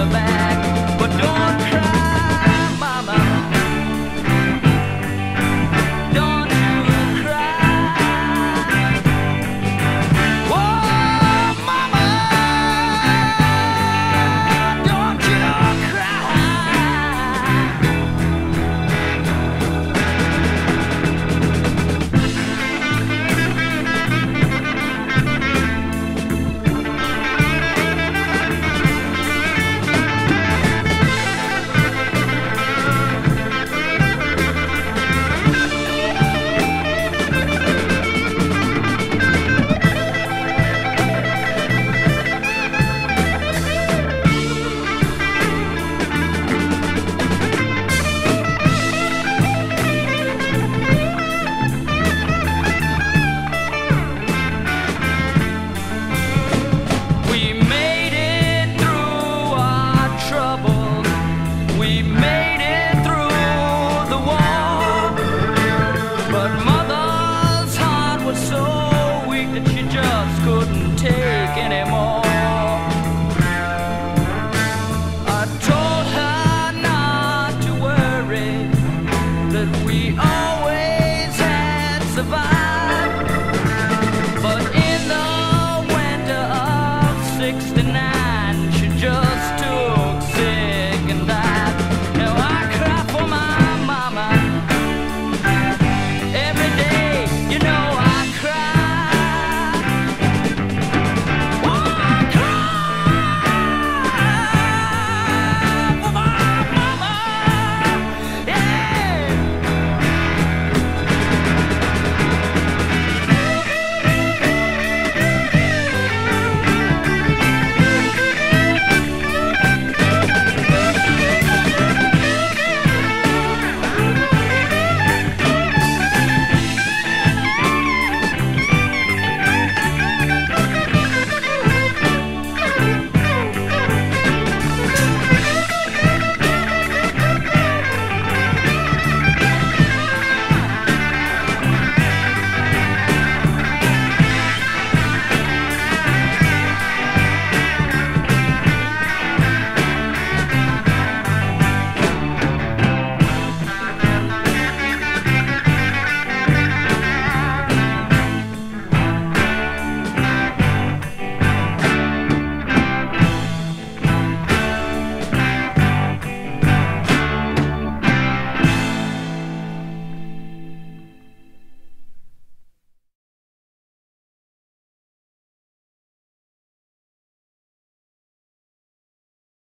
the back.